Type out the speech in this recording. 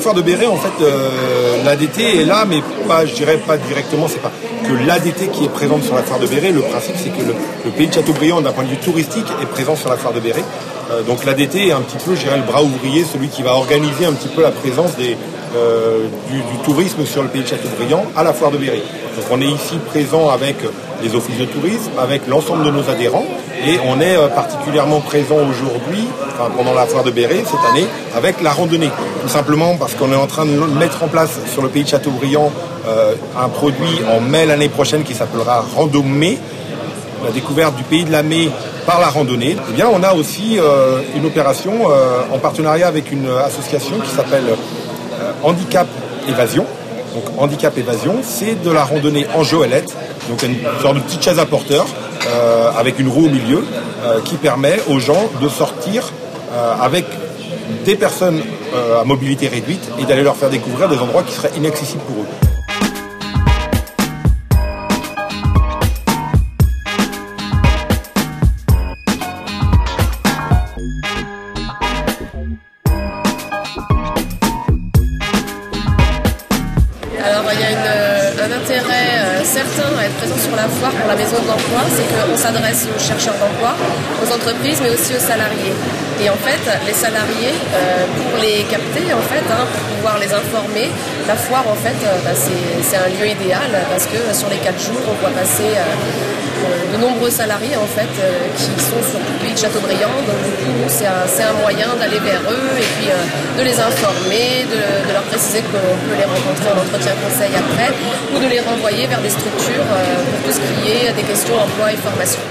foire de Béret, en fait, euh, l'ADT est là, mais pas, je dirais pas directement, c'est pas que l'ADT qui est présente sur la foire de Béret. Le principe, c'est que le, pays de Châteaubriand, d'un point de vue touristique, est présent sur la foire de Béret. Euh, donc l'ADT est un petit peu, je dirais, le bras ouvrier, celui qui va organiser un petit peu la présence euh, du, tourisme sur le pays de Châteaubriand à la foire de Béret. Donc on est ici présent avec les offices de tourisme, avec l'ensemble de nos adhérents, et on est euh, particulièrement présent aujourd'hui, enfin, pendant la foire de Béret cette année, avec la randonnée. Tout simplement parce qu'on est en train de mettre en place sur le pays de Châteaubriand euh, un produit en mai l'année prochaine qui s'appellera Randomé, la découverte du pays de la mai par la randonnée. Eh bien, on a aussi une opération en partenariat avec une association qui s'appelle handicap évasion. Donc handicap évasion, c'est de la randonnée en joëlette, donc une sorte de petite chaise à porteur euh, avec une roue au milieu euh, qui permet aux gens de sortir euh, avec des personnes à mobilité réduite et d'aller leur faire découvrir des endroits qui seraient inaccessibles pour eux. On s'adresse aux chercheurs d'emploi, aux entreprises, mais aussi aux salariés. Et en fait, les salariés, euh, pour les capter, en fait, hein, pour pouvoir les informer, la foire, en fait, euh, bah, c'est un lieu idéal parce que sur les quatre jours, on voit passer euh, de nombreux salariés, en fait, qui sont sur tout le pays de Châteaubriand. Donc, du coup, c'est un, moyen d'aller vers eux et puis de les informer, de, de leur préciser qu'on peut les rencontrer en entretien conseil après ou de les renvoyer vers des structures pour tout ce qui est des questions emploi et formation.